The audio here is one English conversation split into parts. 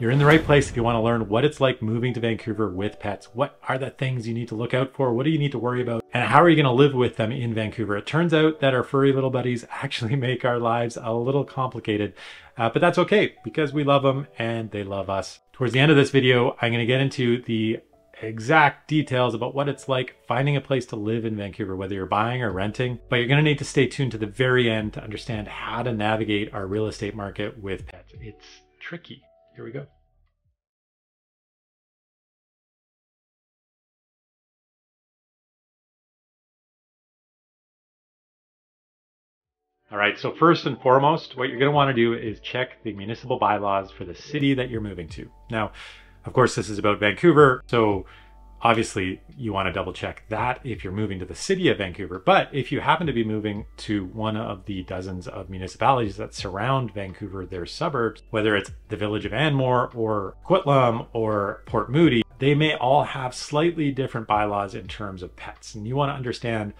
You're in the right place if you want to learn what it's like moving to Vancouver with pets. What are the things you need to look out for? What do you need to worry about? And how are you going to live with them in Vancouver? It turns out that our furry little buddies actually make our lives a little complicated, uh, but that's okay because we love them and they love us. Towards the end of this video, I'm going to get into the exact details about what it's like finding a place to live in Vancouver, whether you're buying or renting. But you're going to need to stay tuned to the very end to understand how to navigate our real estate market with pets. It's tricky. Here we go. All right, so first and foremost, what you're going to want to do is check the municipal bylaws for the city that you're moving to. Now, of course, this is about Vancouver, so obviously you want to double check that if you're moving to the city of Vancouver. But if you happen to be moving to one of the dozens of municipalities that surround Vancouver, their suburbs, whether it's the village of Anmore or Coquitlam or Port Moody, they may all have slightly different bylaws in terms of pets. And you want to understand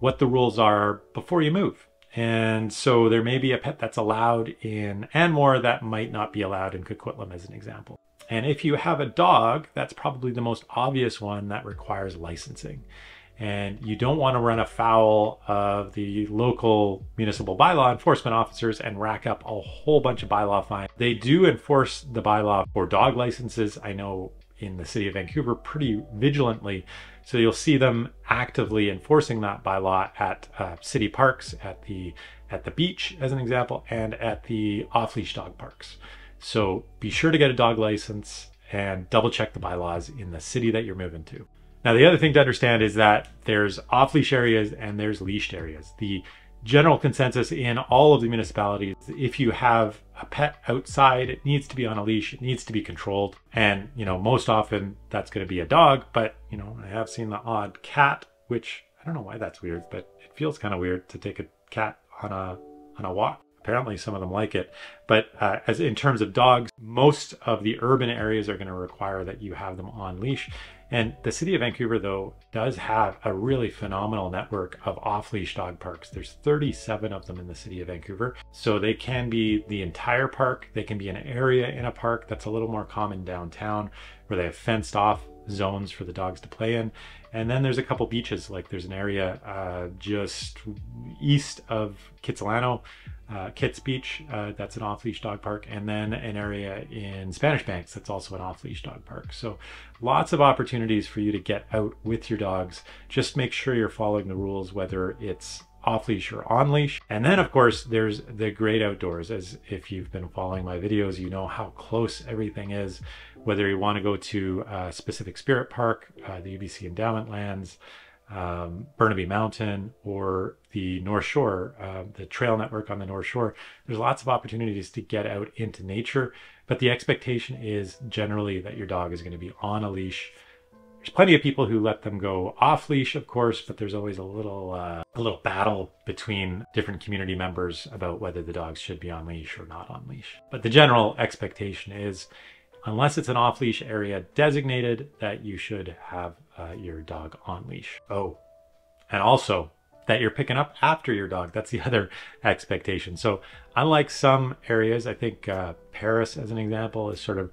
what the rules are before you move. And so there may be a pet that's allowed in Anmore that might not be allowed in Coquitlam as an example. And if you have a dog, that's probably the most obvious one that requires licensing. And you don't want to run afoul of the local municipal bylaw enforcement officers and rack up a whole bunch of bylaw fines. They do enforce the bylaw for dog licenses. I know in the city of Vancouver pretty vigilantly. So you'll see them actively enforcing that bylaw at uh, city parks, at the at the beach, as an example, and at the off-leash dog parks. So be sure to get a dog license and double check the bylaws in the city that you're moving to. Now, the other thing to understand is that there's off-leash areas and there's leashed areas. The general consensus in all of the municipalities, if you have a pet outside, it needs to be on a leash, it needs to be controlled. And, you know, most often that's going to be a dog, but, you know, I have seen the odd cat, which I don't know why that's weird, but it feels kind of weird to take a cat on a on a walk. Apparently, some of them like it. But uh, as in terms of dogs, most of the urban areas are going to require that you have them on leash. And the city of Vancouver, though, does have a really phenomenal network of off-leash dog parks. There's 37 of them in the city of Vancouver. So they can be the entire park. They can be an area in a park that's a little more common downtown where they have fenced off zones for the dogs to play in. And then there's a couple beaches, like there's an area uh, just east of Kitsilano, uh, Kits Beach, uh, that's an off-leash dog park, and then an area in Spanish Banks that's also an off-leash dog park. So lots of opportunities for you to get out with your dogs. Just make sure you're following the rules, whether it's off leash or on leash. And then of course there's the great outdoors. As if you've been following my videos, you know how close everything is whether you want to go to a Pacific Spirit Park, uh, the UBC Endowment Lands, um, Burnaby Mountain, or the North Shore, uh, the trail network on the North Shore, there's lots of opportunities to get out into nature. But the expectation is generally that your dog is going to be on a leash. There's plenty of people who let them go off leash, of course, but there's always a little uh, a little battle between different community members about whether the dogs should be on leash or not on leash. But the general expectation is unless it's an off-leash area designated that you should have uh, your dog on leash. Oh, and also that you're picking up after your dog. That's the other expectation. So unlike some areas, I think uh, Paris, as an example, is sort of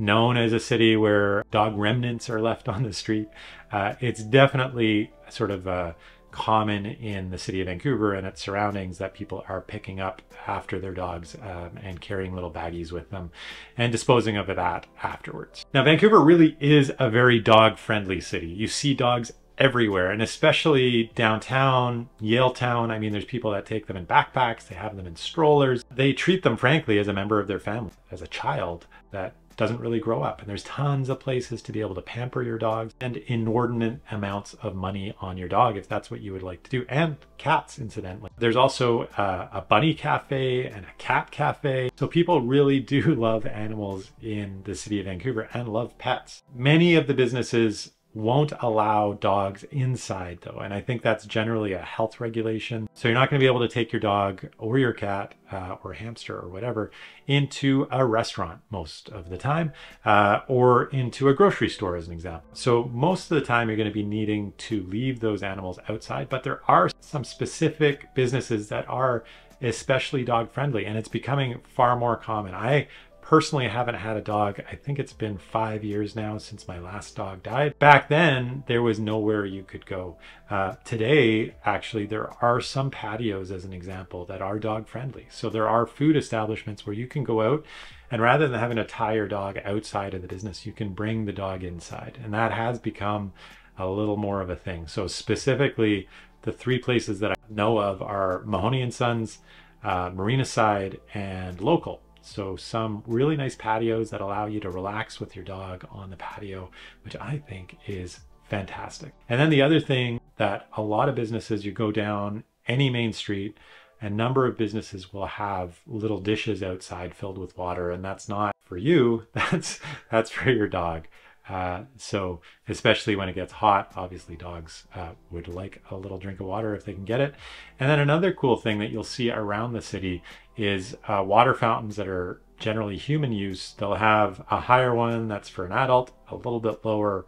known as a city where dog remnants are left on the street. Uh, it's definitely sort of a common in the city of Vancouver and its surroundings that people are picking up after their dogs um, and carrying little baggies with them and disposing of that afterwards. Now, Vancouver really is a very dog friendly city. You see dogs everywhere and especially downtown, Yaletown. I mean, there's people that take them in backpacks, they have them in strollers. They treat them, frankly, as a member of their family, as a child that doesn't really grow up. And there's tons of places to be able to pamper your dogs and inordinate amounts of money on your dog if that's what you would like to do. And cats, incidentally. There's also uh, a bunny cafe and a cat cafe. So people really do love animals in the city of Vancouver and love pets. Many of the businesses won't allow dogs inside though and i think that's generally a health regulation. So you're not going to be able to take your dog or your cat uh, or hamster or whatever into a restaurant most of the time uh, or into a grocery store as an example. So most of the time you're going to be needing to leave those animals outside but there are some specific businesses that are especially dog friendly and it's becoming far more common. I personally I haven't had a dog. I think it's been five years now since my last dog died. Back then, there was nowhere you could go. Uh, today, actually, there are some patios, as an example, that are dog friendly. So there are food establishments where you can go out and rather than having to tie your dog outside of the business, you can bring the dog inside. And that has become a little more of a thing. So specifically, the three places that I know of are Mahony and Sons, uh, Marina Side, and Local. So some really nice patios that allow you to relax with your dog on the patio, which I think is fantastic. And then the other thing that a lot of businesses, you go down any main street, a number of businesses will have little dishes outside filled with water, and that's not for you. That's that's for your dog. Uh, so especially when it gets hot, obviously dogs uh, would like a little drink of water if they can get it. And then another cool thing that you'll see around the city is uh, water fountains that are generally human use. They'll have a higher one that's for an adult, a little bit lower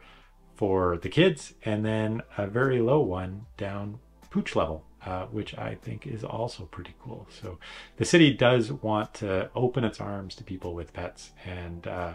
for the kids, and then a very low one down pooch level. Uh, which I think is also pretty cool. So the city does want to open its arms to people with pets, and uh,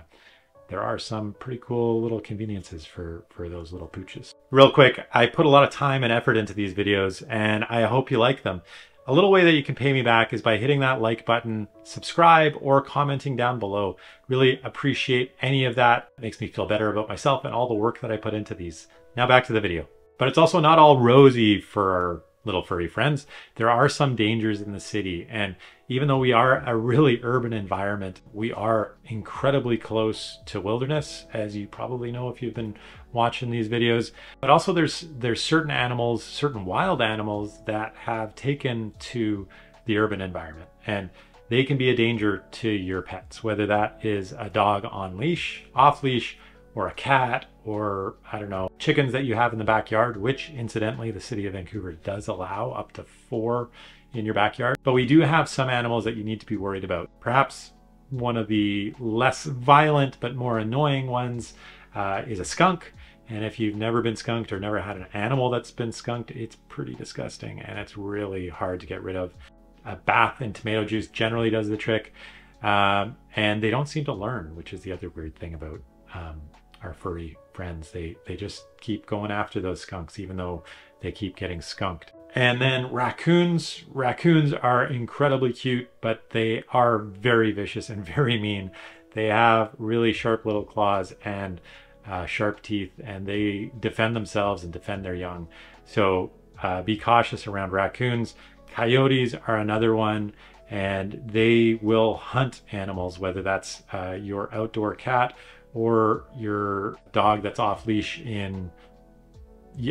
there are some pretty cool little conveniences for, for those little pooches. Real quick, I put a lot of time and effort into these videos and I hope you like them. A little way that you can pay me back is by hitting that like button, subscribe, or commenting down below. Really appreciate any of that. It makes me feel better about myself and all the work that I put into these. Now back to the video. But it's also not all rosy for little furry friends, there are some dangers in the city. And even though we are a really urban environment, we are incredibly close to wilderness, as you probably know if you've been watching these videos. But also there's there's certain animals, certain wild animals that have taken to the urban environment. And they can be a danger to your pets, whether that is a dog on leash, off leash, or a cat or I don't know, chickens that you have in the backyard, which incidentally the city of Vancouver does allow up to four in your backyard. But we do have some animals that you need to be worried about. Perhaps one of the less violent but more annoying ones uh, is a skunk. And if you've never been skunked or never had an animal that's been skunked, it's pretty disgusting and it's really hard to get rid of. A bath in tomato juice generally does the trick. Um, and they don't seem to learn, which is the other weird thing about um, our furry friends. They they just keep going after those skunks even though they keep getting skunked. And then raccoons. Raccoons are incredibly cute, but they are very vicious and very mean. They have really sharp little claws and uh, sharp teeth, and they defend themselves and defend their young. So uh, be cautious around raccoons. Coyotes are another one, and they will hunt animals, whether that's uh, your outdoor cat or your dog that's off leash in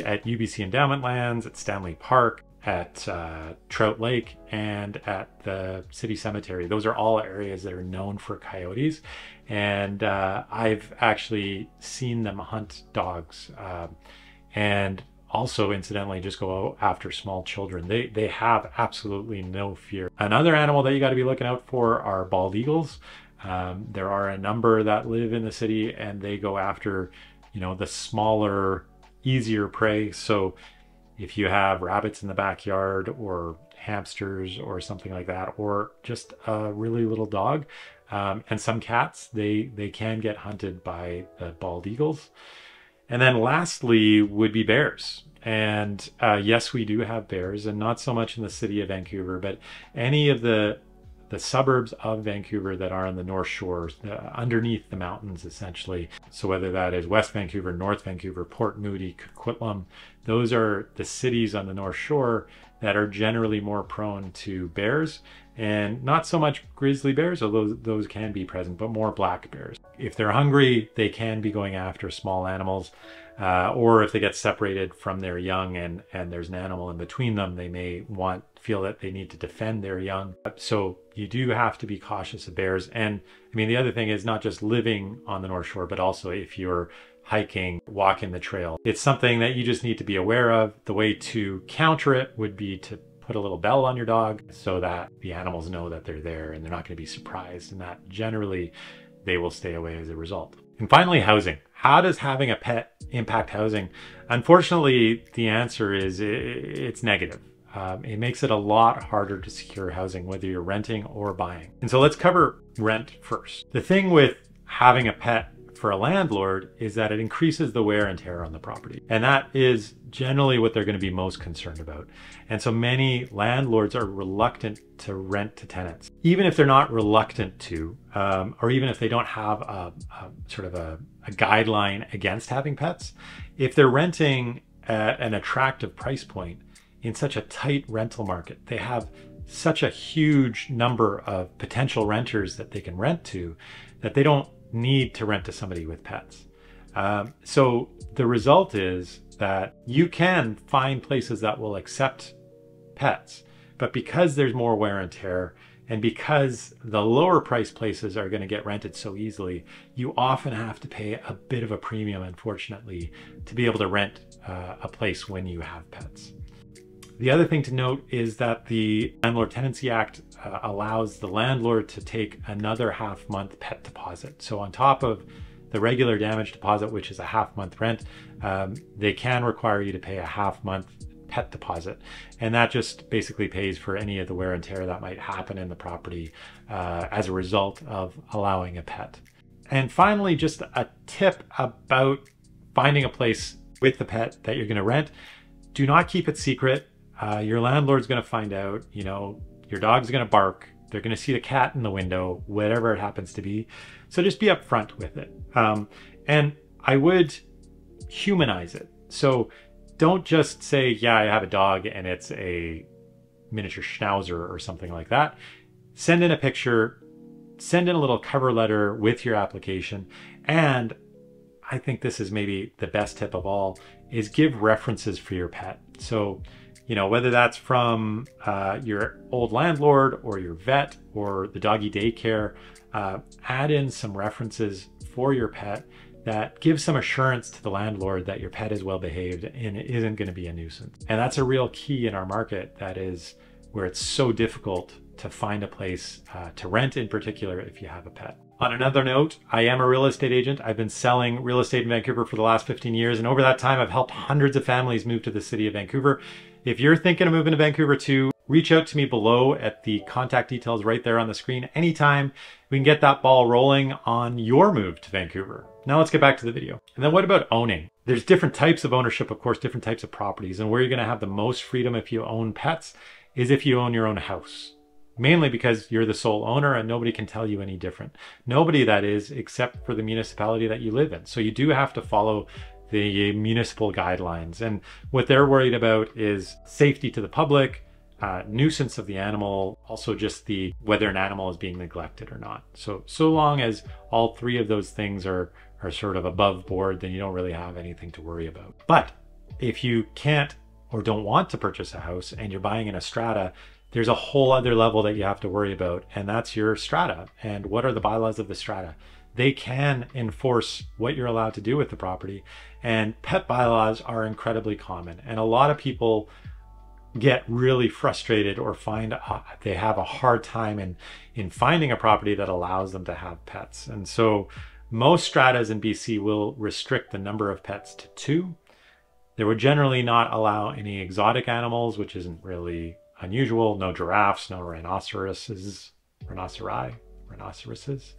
at UBC Endowment Lands, at Stanley Park, at uh, Trout Lake, and at the city cemetery. Those are all areas that are known for coyotes. And uh, I've actually seen them hunt dogs. Um, and also incidentally just go after small children. They, they have absolutely no fear. Another animal that you got to be looking out for are bald eagles. Um, there are a number that live in the city and they go after, you know, the smaller, easier prey. So if you have rabbits in the backyard or hamsters or something like that, or just a really little dog, um, and some cats, they, they can get hunted by the bald eagles. And then lastly would be bears. And uh, yes, we do have bears, and not so much in the city of Vancouver, but any of the the suburbs of Vancouver that are on the North Shore, uh, underneath the mountains, essentially. So whether that is West Vancouver, North Vancouver, Port Moody, Coquitlam, those are the cities on the North Shore that are generally more prone to bears and not so much grizzly bears, although those can be present, but more black bears. If they're hungry, they can be going after small animals, uh, or if they get separated from their young and, and there's an animal in between them, they may want feel that they need to defend their young. So you do have to be cautious of bears. And I mean, the other thing is not just living on the North Shore, but also if you're hiking, walking the trail. It's something that you just need to be aware of. The way to counter it would be to put a little bell on your dog so that the animals know that they're there and they're not going to be surprised and that generally they will stay away as a result. And finally, housing. How does having a pet impact housing? Unfortunately, the answer is it's negative. Um, it makes it a lot harder to secure housing, whether you're renting or buying. And so let's cover rent first. The thing with having a pet for a landlord is that it increases the wear and tear on the property. And that is generally what they're going to be most concerned about. And so many landlords are reluctant to rent to tenants, even if they're not reluctant to, um, or even if they don't have a, a sort of a, a guideline against having pets. If they're renting at an attractive price point in such a tight rental market, they have such a huge number of potential renters that they can rent to that they don't need to rent to somebody with pets. Um, so the result is that you can find places that will accept pets, but because there's more wear and tear, and because the lower price places are going to get rented so easily, you often have to pay a bit of a premium, unfortunately, to be able to rent uh, a place when you have pets. The other thing to note is that the Landlord Tenancy Act uh, allows the landlord to take another half month pet deposit. So on top of the regular damage deposit, which is a half month rent, um, they can require you to pay a half month pet deposit. And that just basically pays for any of the wear and tear that might happen in the property uh, as a result of allowing a pet. And finally, just a tip about finding a place with the pet that you're going to rent. Do not keep it secret. Uh, your landlord's going to find out, you know, your dog's going to bark. They're going to see the cat in the window, whatever it happens to be. So just be upfront with it. Um, and I would humanize it. So don't just say, yeah, I have a dog and it's a miniature schnauzer or something like that. Send in a picture, send in a little cover letter with your application. And I think this is maybe the best tip of all is give references for your pet. So you know, whether that's from uh, your old landlord or your vet or the doggy daycare, uh, add in some references for your pet that gives some assurance to the landlord that your pet is well behaved and isn't going to be a nuisance. And that's a real key in our market that is where it's so difficult to find a place uh, to rent in particular if you have a pet. On another note, I am a real estate agent. I've been selling real estate in Vancouver for the last 15 years, and over that time, I've helped hundreds of families move to the city of Vancouver. If you're thinking of moving to Vancouver too, reach out to me below at the contact details right there on the screen anytime. We can get that ball rolling on your move to Vancouver. Now let's get back to the video. And then what about owning? There's different types of ownership, of course, different types of properties. And where you're going to have the most freedom if you own pets is if you own your own house. Mainly because you're the sole owner and nobody can tell you any different. Nobody, that is, except for the municipality that you live in. So you do have to follow the municipal guidelines. And what they're worried about is safety to the public, uh, nuisance of the animal, also just the whether an animal is being neglected or not. So so long as all three of those things are are sort of above board, then you don't really have anything to worry about. But if you can't or don't want to purchase a house and you're buying in a strata, there's a whole other level that you have to worry about, and that's your strata. And what are the bylaws of the strata? They can enforce what you're allowed to do with the property. And pet bylaws are incredibly common. And a lot of people get really frustrated or find uh, they have a hard time in, in finding a property that allows them to have pets. And so most stratas in BC will restrict the number of pets to two. They would generally not allow any exotic animals, which isn't really unusual. No giraffes, no rhinoceroses, rhinoceri, rhinoceroses.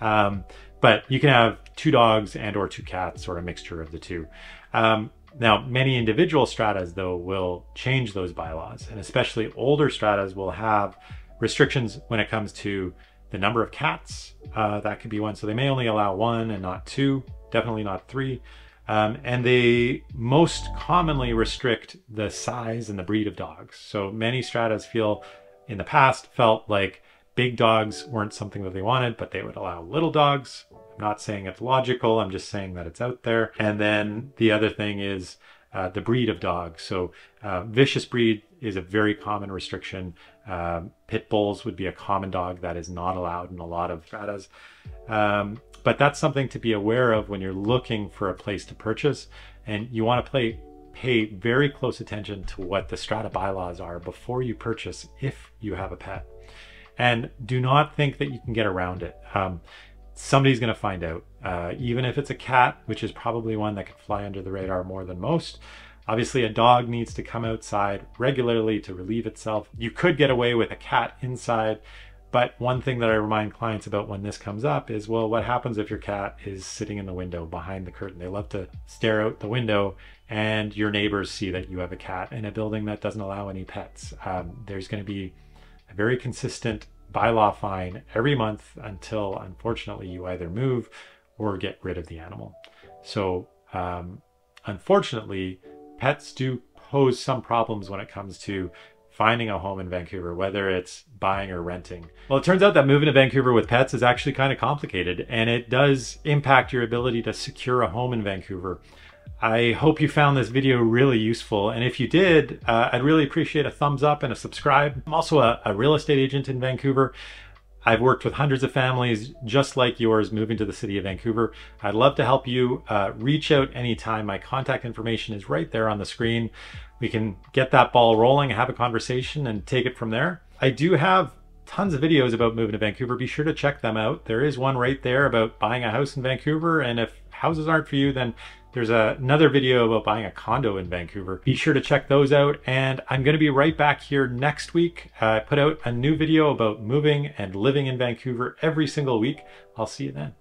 Um, but you can have two dogs and or two cats or a mixture of the two. Um, now, many individual stratas, though, will change those bylaws, and especially older stratas will have restrictions when it comes to the number of cats. Uh, that could be one. So they may only allow one and not two, definitely not three. Um, and they most commonly restrict the size and the breed of dogs. So many stratas feel in the past felt like big dogs weren't something that they wanted, but they would allow little dogs. I'm not saying it's logical, I'm just saying that it's out there. And then the other thing is uh, the breed of dog. So uh, vicious breed is a very common restriction. Um, pit bulls would be a common dog that is not allowed in a lot of stratas. Um, but that's something to be aware of when you're looking for a place to purchase. And you want to play pay very close attention to what the strata bylaws are before you purchase if you have a pet. And do not think that you can get around it. Um, somebody's going to find out. Uh, even if it's a cat, which is probably one that can fly under the radar more than most, Obviously, a dog needs to come outside regularly to relieve itself. You could get away with a cat inside, but one thing that I remind clients about when this comes up is well, what happens if your cat is sitting in the window behind the curtain? They love to stare out the window, and your neighbors see that you have a cat in a building that doesn't allow any pets. Um, there's going to be very consistent bylaw fine every month until, unfortunately, you either move or get rid of the animal. So, um, unfortunately, pets do pose some problems when it comes to finding a home in Vancouver, whether it's buying or renting. Well, it turns out that moving to Vancouver with pets is actually kind of complicated and it does impact your ability to secure a home in Vancouver. I hope you found this video really useful. And if you did, uh, I'd really appreciate a thumbs up and a subscribe. I'm also a, a real estate agent in Vancouver. I've worked with hundreds of families just like yours moving to the city of Vancouver. I'd love to help you. Uh, reach out anytime. My contact information is right there on the screen. We can get that ball rolling, have a conversation, and take it from there. I do have tons of videos about moving to Vancouver. Be sure to check them out. There is one right there about buying a house in Vancouver. And if houses aren't for you, then there's a, another video about buying a condo in Vancouver. Be sure to check those out. And I'm going to be right back here next week. Uh, I put out a new video about moving and living in Vancouver every single week. I'll see you then.